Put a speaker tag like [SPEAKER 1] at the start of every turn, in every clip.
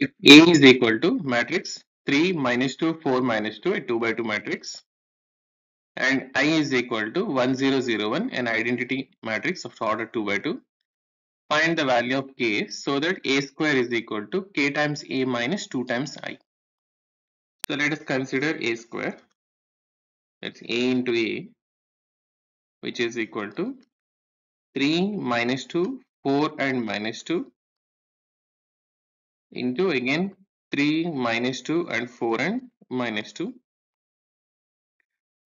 [SPEAKER 1] if A is equal to matrix 3 minus 2 4 minus 2 a 2 by 2 matrix and I is equal to 1 0 0 1 an identity matrix of order 2 by 2 find the value of k so that a square is equal to k times a minus 2 times i. So let us consider a square that's a into a which is equal to 3 minus 2 4 and minus 2 into again 3 minus 2 and 4 and minus 2.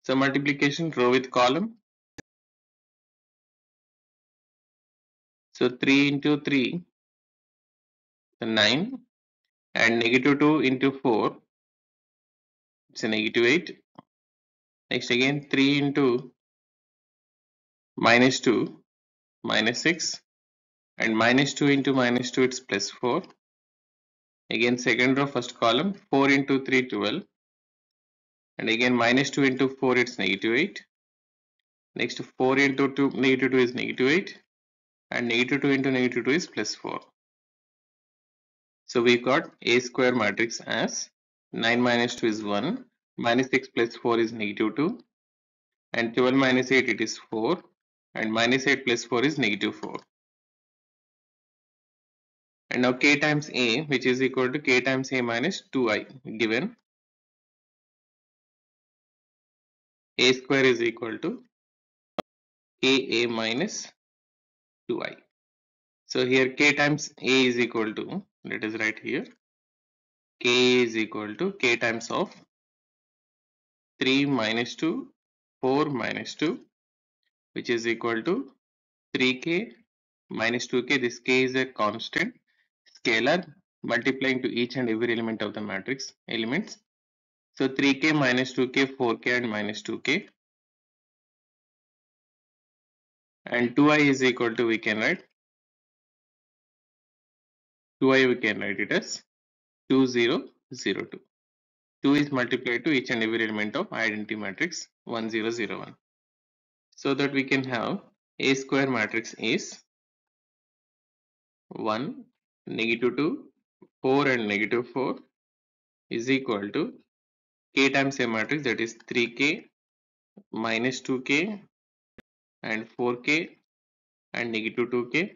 [SPEAKER 1] So multiplication row with column. So 3 into 3 so 9 and negative 2 into 4 it's a negative 8. Next again 3 into minus 2 minus 6 and minus 2 into minus 2 it's plus 4 again second row first column 4 into 3 12 and again minus 2 into 4 it's negative 8 next 4 into 2 negative 2 is negative 8 and negative 2 into negative 2 is plus 4 so we've got a square matrix as 9 minus 2 is 1 minus 6 plus 4 is negative 2 and 12 minus 8 it is 4 and minus 8 plus 4 is negative 4 and now k times a which is equal to k times a minus 2i given. A square is equal to ka minus 2i. So here k times a is equal to let us write here. K is equal to k times of 3 minus 2 4 minus 2 which is equal to 3k minus 2k this k is a constant scalar multiplying to each and every element of the matrix elements. So 3k minus 2k, 4k and minus 2k. And 2i is equal to we can write 2i we can write it as 2002. 2 2 is multiplied to each and every element of identity matrix 1001. So that we can have a square matrix is 1 negative 2 4 and negative 4 is equal to k times a matrix that is 3k minus 2k and 4k and negative 2k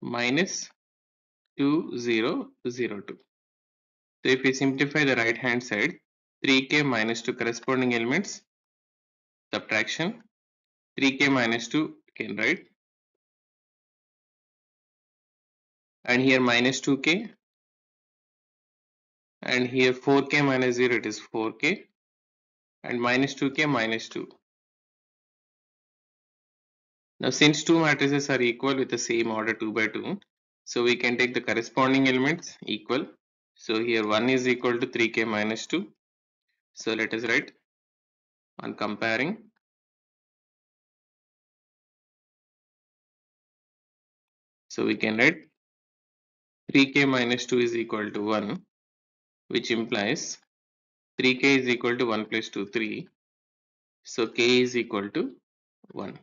[SPEAKER 1] minus 2002. So if we simplify the right hand side 3k minus 2 corresponding elements subtraction 3k minus 2 can write and here minus 2k and here 4k minus 0 it is 4k and minus 2k minus 2 now since two matrices are equal with the same order 2 by 2 so we can take the corresponding elements equal. So here 1 is equal to 3k minus 2 so let us write on comparing. So we can write 3k minus 2 is equal to 1 which implies 3k is equal to 1 plus 2 3 so k is equal to 1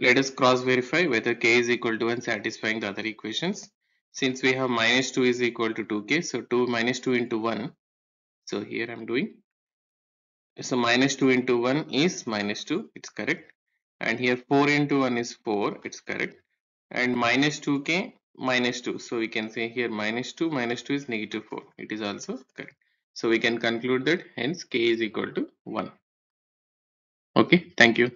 [SPEAKER 1] let us cross verify whether k is equal to 1 satisfying the other equations. Since we have minus 2 is equal to 2k so 2 minus 2 into 1 so here i'm doing. So minus 2 into 1 is minus 2 it's correct. And here 4 into 1 is 4 it's correct and minus 2k minus 2 so we can say here minus 2 minus 2 is negative 4 it is also correct. So we can conclude that hence k is equal to 1 okay thank you